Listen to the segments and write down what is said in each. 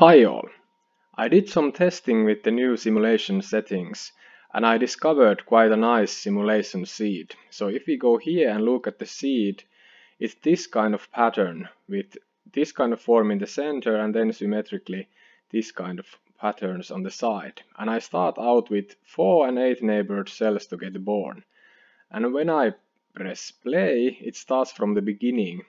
Hi all! I did some testing with the new simulation settings and I discovered quite a nice simulation seed. So if we go here and look at the seed, it's this kind of pattern with this kind of form in the center and then symmetrically this kind of patterns on the side. And I start out with 4 and 8 neighbored cells to get born. And when I press play, it starts from the beginning.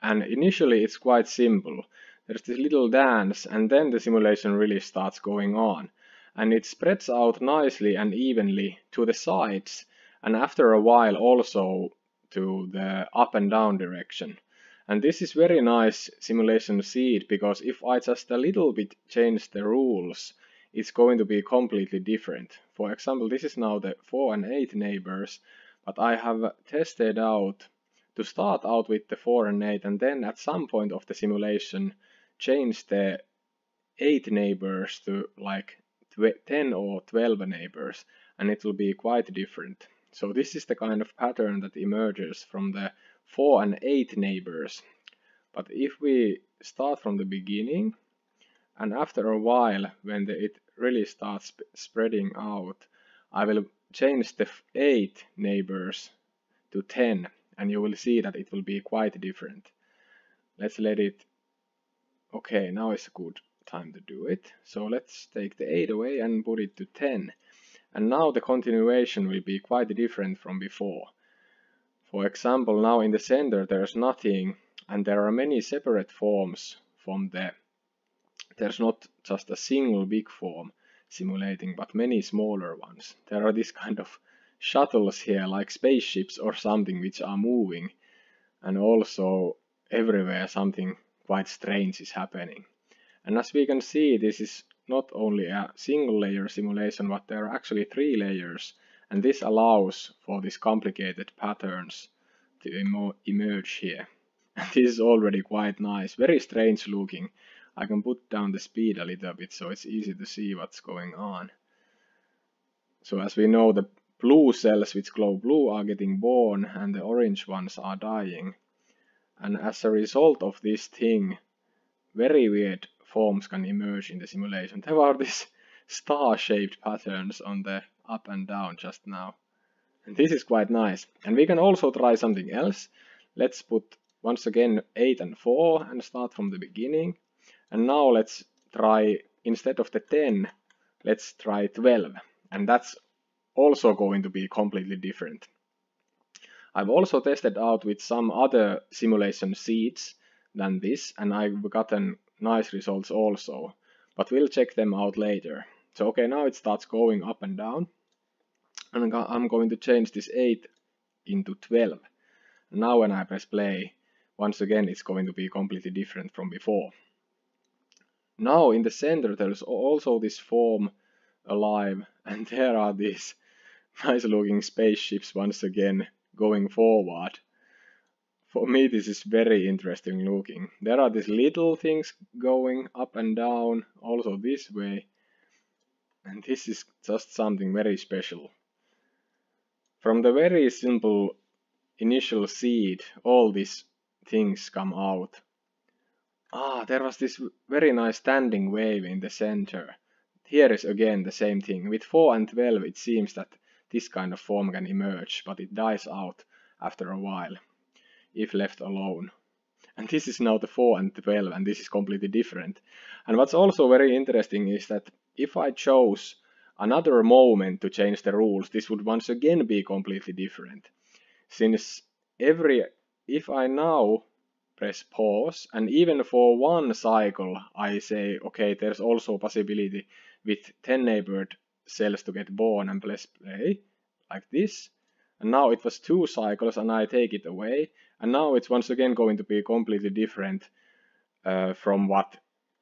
And initially it's quite simple there's this little dance and then the simulation really starts going on and it spreads out nicely and evenly to the sides and after a while also to the up and down direction. And this is very nice simulation seed because if I just a little bit change the rules, it's going to be completely different. For example, this is now the 4 and 8 neighbors, but I have tested out to start out with the 4 and 8 and then at some point of the simulation change the 8 neighbors to like 10 or 12 neighbors and it will be quite different. So this is the kind of pattern that emerges from the 4 and 8 neighbors. But if we start from the beginning and after a while when the, it really starts spreading out, I will change the 8 neighbors to 10 and you will see that it will be quite different. Let's let it Okay, now is a good time to do it. So let's take the 8 away and put it to 10. And now the continuation will be quite different from before. For example, now in the center there's nothing and there are many separate forms from the... There's not just a single big form simulating, but many smaller ones. There are these kind of shuttles here, like spaceships or something, which are moving. And also everywhere something quite strange is happening. And as we can see, this is not only a single layer simulation, but there are actually three layers. And this allows for these complicated patterns to emerge here. This is already quite nice, very strange looking. I can put down the speed a little bit so it's easy to see what's going on. So as we know, the blue cells which glow blue are getting born and the orange ones are dying. And as a result of this thing, very weird forms can emerge in the simulation. There are these star-shaped patterns on the up and down just now. And this is quite nice. And we can also try something else. Let's put once again 8 and 4 and start from the beginning. And now let's try, instead of the 10, let's try 12. And that's also going to be completely different. I've also tested out with some other simulation seeds than this and I've gotten nice results also, but we'll check them out later. So okay, now it starts going up and down and I'm going to change this 8 into 12. Now when I press play, once again it's going to be completely different from before. Now in the center there's also this form alive and there are these nice looking spaceships once again going forward. For me this is very interesting looking. There are these little things going up and down, also this way. And this is just something very special. From the very simple initial seed, all these things come out. Ah, there was this very nice standing wave in the center. Here is again the same thing. With 4 and 12 it seems that this kind of form can emerge, but it dies out after a while, if left alone. And this is now the 4 and 12, and this is completely different. And what's also very interesting is that if I chose another moment to change the rules, this would once again be completely different. Since every, if I now press pause, and even for one cycle I say, okay, there's also possibility with 10 neighbored cells to get born and press play like this. And now it was two cycles and I take it away. And now it's once again going to be completely different uh, from what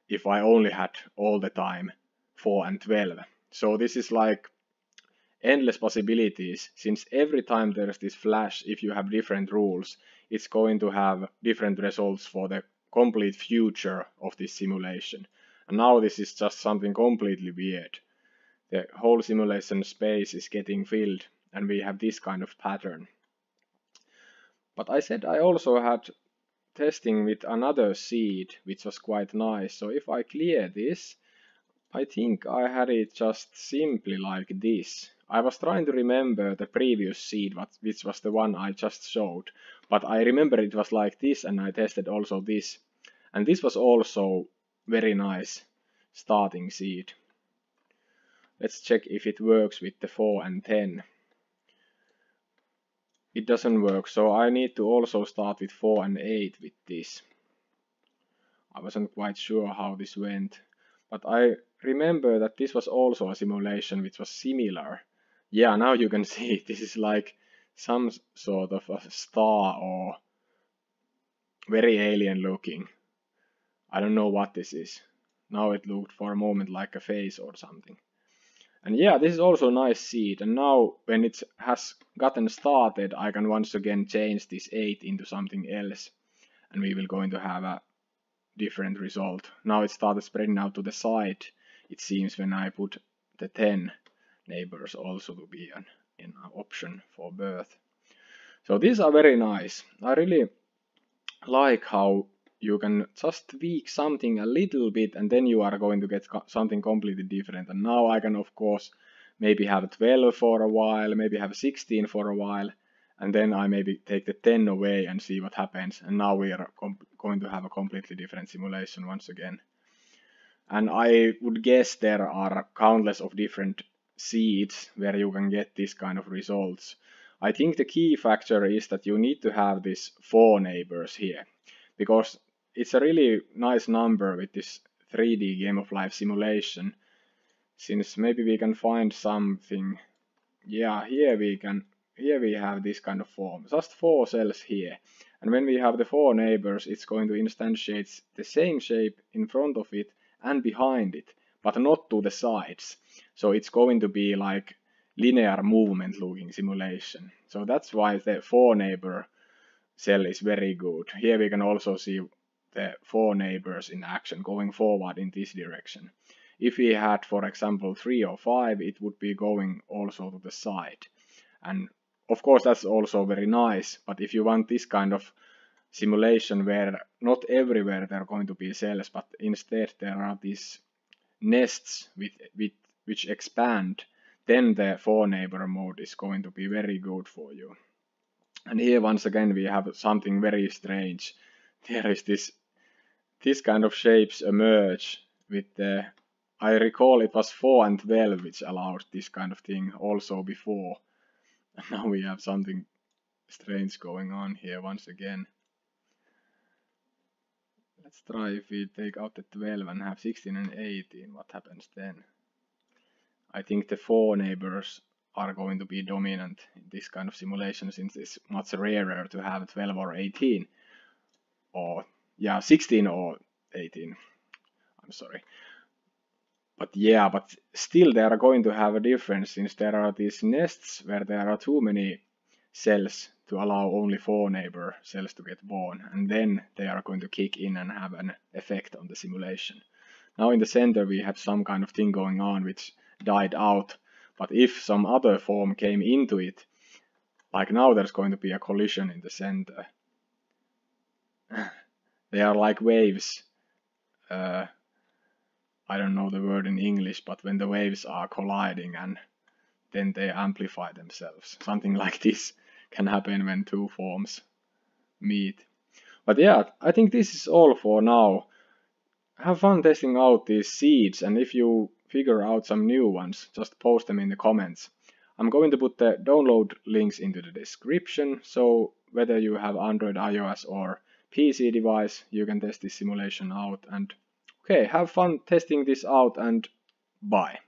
if I only had all the time 4 and 12. So this is like endless possibilities since every time there's this flash if you have different rules it's going to have different results for the complete future of this simulation and now this is just something completely weird the whole simulation space is getting filled and we have this kind of pattern. But I said I also had testing with another seed, which was quite nice. So if I clear this, I think I had it just simply like this. I was trying to remember the previous seed, which was the one I just showed. But I remember it was like this and I tested also this. And this was also very nice starting seed. Let's check if it works with the 4 and 10. It doesn't work, so I need to also start with 4 and 8 with this. I wasn't quite sure how this went, but I remember that this was also a simulation which was similar. Yeah, now you can see this is like some sort of a star or very alien looking. I don't know what this is. Now it looked for a moment like a face or something. And yeah, this is also a nice seed. And now when it has gotten started, I can once again change this 8 into something else. And we will going to have a different result. Now it started spreading out to the side. It seems when I put the 10 neighbors also to be an, an option for birth. So these are very nice. I really like how you can just tweak something a little bit and then you are going to get something completely different. And now I can of course maybe have 12 for a while, maybe have 16 for a while, and then I maybe take the 10 away and see what happens. And now we are going to have a completely different simulation once again. And I would guess there are countless of different seeds where you can get this kind of results. I think the key factor is that you need to have these four neighbors here because it's a really nice number with this 3D game of life simulation. Since maybe we can find something. Yeah here we can here we have this kind of form. Just four cells here. And when we have the four neighbors it's going to instantiate the same shape in front of it and behind it but not to the sides. So it's going to be like linear movement looking simulation. So that's why the four neighbor cell is very good. Here we can also see the four neighbors in action going forward in this direction. If we had, for example, three or five, it would be going also to the side. And of course, that's also very nice. But if you want this kind of simulation where not everywhere there are going to be cells, but instead there are these nests with, with which expand, then the four neighbor mode is going to be very good for you. And here once again we have something very strange. There is this this kind of shapes emerge with the I recall it was 4 and 12 which allowed this kind of thing also before. And now we have something strange going on here once again. Let's try if we take out the 12 and have 16 and 18, what happens then? I think the 4 neighbors are going to be dominant in this kind of simulation since it's much rarer to have 12 or 18 or yeah 16 or 18 I'm sorry. But yeah but still they are going to have a difference since there are these nests where there are too many cells to allow only four neighbor cells to get born and then they are going to kick in and have an effect on the simulation. Now in the center we have some kind of thing going on which died out but if some other form came into it like now there's going to be a collision in the center they are like waves. Uh, I don't know the word in English, but when the waves are colliding and then they amplify themselves. Something like this can happen when two forms meet. But yeah, I think this is all for now. Have fun testing out these seeds and if you figure out some new ones, just post them in the comments. I'm going to put the download links into the description, so whether you have Android, iOS or PC device, you can test this simulation out and okay, have fun testing this out and bye.